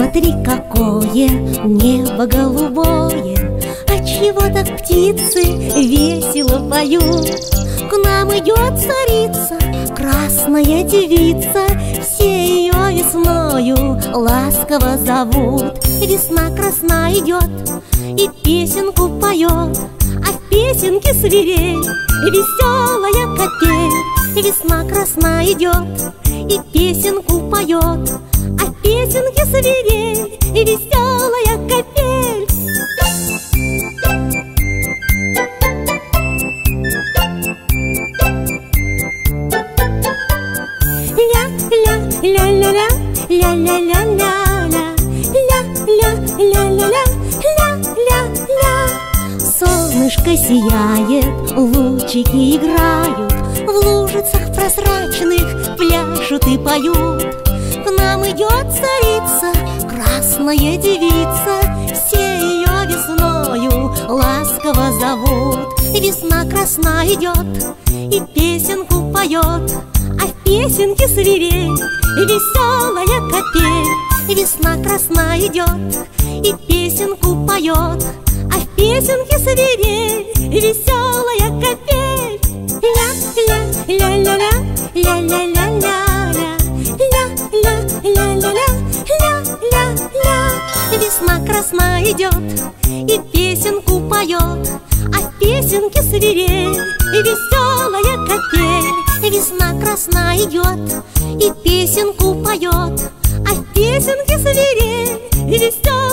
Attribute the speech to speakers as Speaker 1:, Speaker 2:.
Speaker 1: Смотри, какое небо голубое А чего так птицы весело поют? К нам идет царица, красная девица Все ее весною ласково зовут. Весна красна идет и песенку поет А в песенке свирель веселая копель Весна красна идет и песенку поет А в песенке свирель веселая копель Ля-ля-ля-ля-ля, ля-ля-ля-ля-ля Ля-ля-ля-ля-ля, ля-ля-ля Солнышко сияет, лучики играют В лужицах прозрачных пляшут и поют нам идет царица, красная девица Все ее весною ласково зовут. Весна красна идет и песенку поет А в песенке свирель веселая копель Весна красна идет и песенку поет А в песенке свирель веселая Весна красна идет и песенку поет А в песенке свирель веселая копель Весна красна идет и песенку поет А в песенке свирель веселая